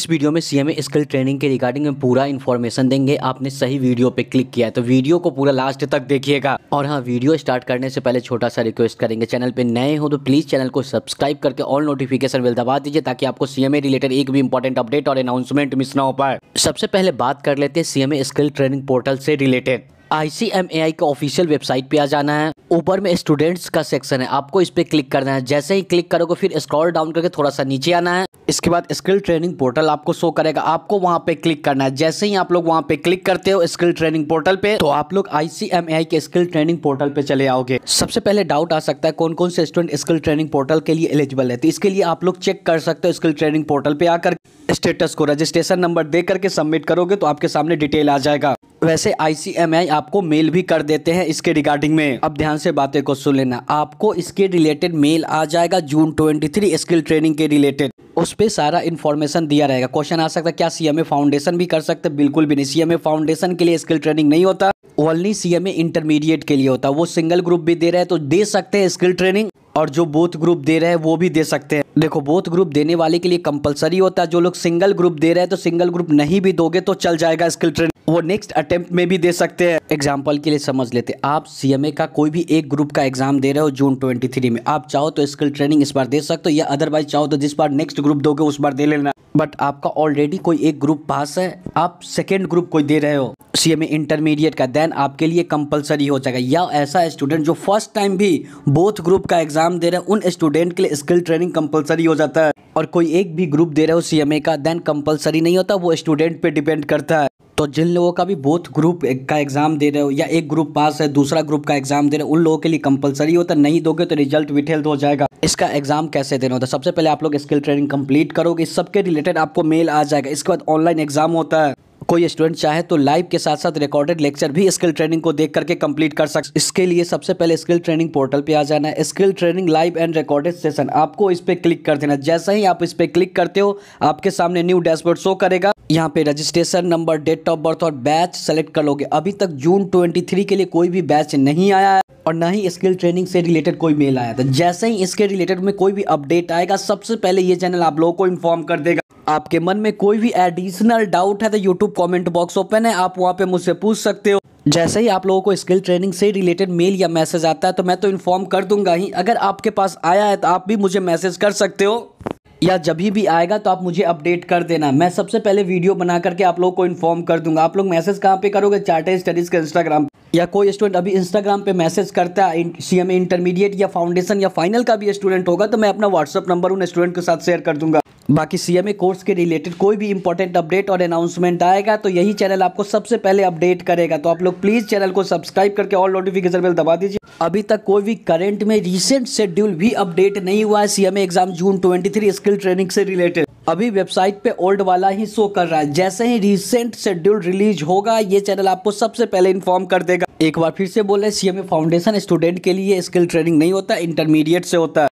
इस वीडियो में CMA skill training के रिगार्डिंग में पूरा इन्फॉर्मेशन देंगे। आपने सही वीडियो पे क्लिक किया है तो वीडियो को पूरा लास्ट तक देखिएगा। और हाँ वीडियो स्टार्ट करने से पहले छोटा सा रिक्वेस्ट करेंगे। चैनल पे नए हो तो प्लीज़ चैनल को सब्सक्राइब करके ऑल नोटिफिकेशन बिल दबा दीजिए, ताकि आपको सीएमए रिलेटेड एक भी इंपॉर्टेंट अपडेट और अनाउंसमेंट मिस ना हो पाए। सबसे पहले बात कर लेते हैं सीएमए स्किल ट्रेनिंग पोर्टल से रिलेटेड आईसीएमएआई का ऑफिशियल वेबसाइट पे आ जाना है। ऊपर में स्टूडेंट्स का सेक्शन है। आपको इस पे क्लिक करना है। जैसे ही क्लिक करोगे, फिर स्क्रॉल डाउन करके थोड़ा सा नीचे आना है। इसके बाद स्किल ट्रेनिंग पोर्टल आपको शो करेगा। आपको वहाँ पे क्लिक करना है। जैसे ही आप लोग वहाँ पे क्लिक करते हो स्किल ट्रेनिंग पोर्टल पे तो आप लोग आईसीएमएआई के स्किल ट्रेनिंग पोर्टल पे चले आओगे। सबसे पहले डाउट आ सकता है कौन कौन से स्टूडेंट स्किल ट्रेनिंग पोर्टल के लिए एलिजिबल है। तो इसके लिए आप लोग चेक कर सकते हो स्किल ट्रेनिंग पोर्टल पे आकर। स्टेटस को रजिस्ट्रेशन नंबर दे करके सबमिट करोगे तो आपके सामने डिटेल आ जाएगा। वैसे आईसीएमआई आपको मेल भी कर देते हैं इसके रिगार्डिंग में। अब ध्यान से बातें को सुन लेना। आपको इसके रिलेटेड मेल आ जाएगा जून 23 स्किल ट्रेनिंग के रिलेटेड उस पर सारा इन्फॉर्मेशन दिया रहेगा। क्वेश्चन आ सकता है, क्या सीएमए फाउंडेशन भी कर सकते? बिल्कुल भी नहीं। सीएमए फाउंडेशन के लिए स्किल ट्रेनिंग नहीं होता। ओनली सीएमए इंटरमीडिएट के लिए होता। वो सिंगल ग्रुप भी दे रहे हैं तो दे सकते हैं स्किल ट्रेनिंग और जो बोथ ग्रुप दे रहे हैं, वो भी दे सकते हैं। देखो बोथ ग्रुप देने वाले के लिए कंपलसरी होता है। जो लोग सिंगल ग्रुप दे रहे हैं तो सिंगल ग्रुप नहीं भी दोगे तो चल जाएगा स्किल ट्रेन वो नेक्स्ट अटेम्प्ट में भी दे सकते हैं। एग्ज़ाम्पल के लिए समझ लेते आप सीएमए का कोई भी एक ग्रुप का एग्ज़ाम दे रहे हो जून 23 में। आप चाहो तो स्किल ट्रेनिंग इस बार दे सकते हो, या अदरवाइज़ चाहो तो जिस बार नेक्स्ट ग्रुप दोगे, उस बार दे लेना। बट आपका ऑलरेडी कोई एक ग्रुप पास है, आप सेकेंड ग्रुप कोई दे रहे हो सी एम इंटरमीडिएट का देन आपके लिए कंपलसरी हो जाएगा। या ऐसा स्टूडेंट जो फ़र्स्ट टाइम भी बोथ ग्रुप का एग्ज़ाम दे रहे हैं, उन स्टूडेंट के लिए स्किल ट्रेनिंग कंपलसरी हो जाता है। और कोई एक भी ग्रुप दे रहे हो सीएमए का देन कंपलसरी नहीं होता, वो स्टूडेंट पे डिपेंड करता है। तो जिन लोगों का भी बोथ ग्रुप का एग्ज़ाम दे रहे हो या एक ग्रुप पास है, दूसरा ग्रुप का एग्ज़ाम दे रहे हो, उन लोगों के लिए कंपलसरी होता है, नहीं दोगे तो रिज़ल्ट विठेल्ड हो जाएगा। इसका एग्ज़ाम कैसे देना होता है? सबसे पहले आप लोग स्किल ट्रेनिंग कंप्लीट करोगे इस सबके रिलेटेड आपको मेल आ जाएगा। इसके बाद ऑनलाइन एग्ज़ाम होता है। कोई स्टूडेंट चाहे तो लाइव के साथ साथ रिकॉर्डेड लेक्चर भी स्किल ट्रेनिंग को देख करके कंप्लीट कर सकते इसके लिए सबसे पहले स्किल ट्रेनिंग पोर्टल पे आ जाना है। Skill training live and recorded session आपको इस पे क्लिक कर देना जैसे ही आप इस पे क्लिक करते हो, आपके सामने न्यू डैशबोर्ड शो करेगा। यहाँ पे registration number date of birth और बैच सेलेक्ट कर लोगे। अभी तक जून 23 के लिए कोई भी बैच नहीं आया है और ना ही स्किल ट्रेनिंग से रिलेटेड कोई मेल आया था। जैसे ही इसके रिलेटेड में कोई भी अपडेट आएगा, सबसे पहले ये चैनल आप लोगों को इन्फॉर्म कर देगा। आपके मन में कोई भी एडिशनल डाउट है तो यूट्यूब कमेंट बॉक्स ओपन है। आप वहाँ पे मुझसे पूछ सकते हो। जैसे ही आप लोगों को स्किल ट्रेनिंग से रिलेटेड मेल या मैसेज आता है तो मैं तो इन्फॉर्म कर दूँगा ही। अगर आपके पास आया है तो आप भी मुझे मैसेज कर सकते हो। या जब भी आएगा तो आप मुझे अपडेट कर देना। मैं सबसे पहले वीडियो बना करके आप लोग को इन्फॉर्म कर दूँगा। आप लोग मैसेज कहाँ पे करोगे? चार्टे स्टडीज़ के इंस्टाग्राम या कोई स्टूडेंट अभी इंस्टाग्राम पे मैसेज करता है सी एम इंटरमीडिएट या फाउंडेशन या फाइनल का भी स्टूडेंट होगा तो मैं अपना व्हाट्सअप नंबर उन स्टूडेंट के साथ शेयर कर दूँगा। बाकी सीएमए कोर्स के रिलेटेड कोई भी इंपॉर्टेंट अपडेट और अनाउंसमेंट आएगा तो यही चैनल आपको सबसे पहले अपडेट करेगा। तो आप लोग प्लीज़ चैनल को सब्सक्राइब करके ऑल नोटिफिकेशन बेल दबा दीजिए। अभी तक कोई भी करंट में रिसेंट शेड्यूल भी अपडेट नहीं हुआ है CMA exam June 23 skill training से रिलेटेड अभी वेबसाइट पे ओल्ड वाला ही शो कर रहा है। जैसे ही रिसेंट शेड्यूल रिलीज़ होगा, ये चैनल आपको सबसे पहले इन्फॉर्म कर देगा। एक बार फिर से बोले सीएमए फाउंडेशन स्टूडेंट के लिए स्किल ट्रेनिंग नहीं होता इंटरमीडिएट से होता है।